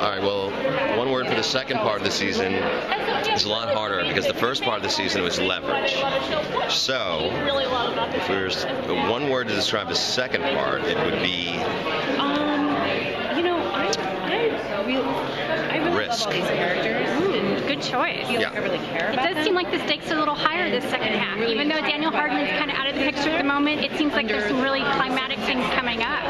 all right. Well, one word for the second part of the season is a lot harder because the first part of the season was leverage. So, if we were one word to describe the second part, it would be Um, you know, I, I really, I really Risk. love all these characters. and Good choice. feel like Yeah. I really care It does them. seem like the stakes are a little higher this second half. Even though Daniel Hardman's kind of out of the picture at the moment, it seems like there's some really climatic things coming up.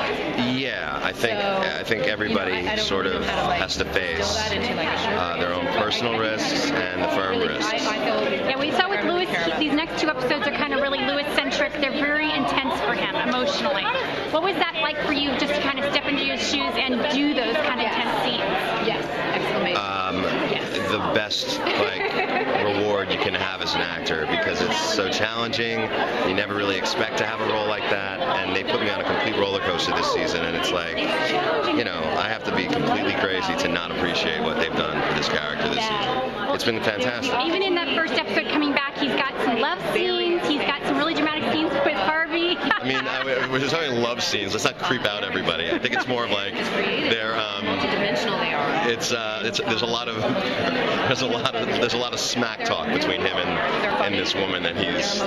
Yeah. I think So, I think everybody you know, I- I sort really of to, like, has to face into, like, uh, their own personal risks and the firm really, risks. I, I feel Yeah, we saw with Louis, these next two episodes are kind of really Louis-centric. They're very intense for him emotionally. What was that like for you just to kind of step into your shoes and do those kind of intense scenes? Yes, exclamation. um, Yes. the best like reward you can have as an actor because it's so challenging. You never really expect to have a role like that, and they put me on a complete roller coaster this season, and it's like, you know, I have to be completely crazy to not appreciate what they've done for this character this season. It's been fantastic. Even in that first episode coming back, he's got some love scenes. He's got some really dramatic scenes with Harvey. I mean, I, we're just having love scenes. Let's not creep out everybody. I think it's more of like they're. Um. It's uh, it's there's a lot of there's a lot of there's a lot of smack talk between him and, and this woman that he's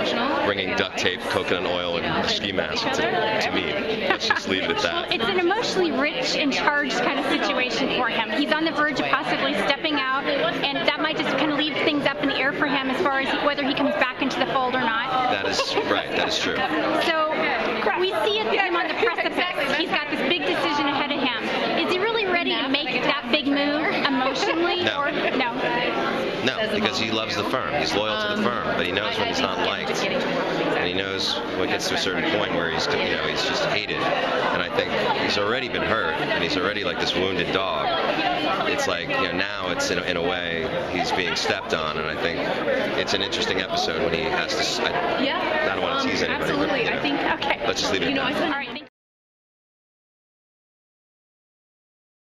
bringing duct tape, coconut oil, and a ski mask to, to me. Let's just leave it at Well, that. it's an emotionally rich and charged kind of situation for him. He's on the verge of possibly stepping out, and that might just kind of leave things up in the air for him as far as whether he comes back into the fold or not. That is right. That is true. So we see him on the precipice. He's got this big decision ahead of him. Is he really ready to make that big move emotionally? No. Or, no. No, because he loves the firm. He's loyal to the firm, but he knows when he's not liked. Just getting to work with these and he knows when it gets to a certain point where he's you know he's just hated and i think he's already been hurt and he's already like this wounded dog it's like you know now it's in, a- in a way he's being stepped on and i think it's an interesting episode when he has to s- I, Yeah. I don't want to um, tease anybody but, Absolutely. you know, I think Okay. let's just leave it you know, I that All right.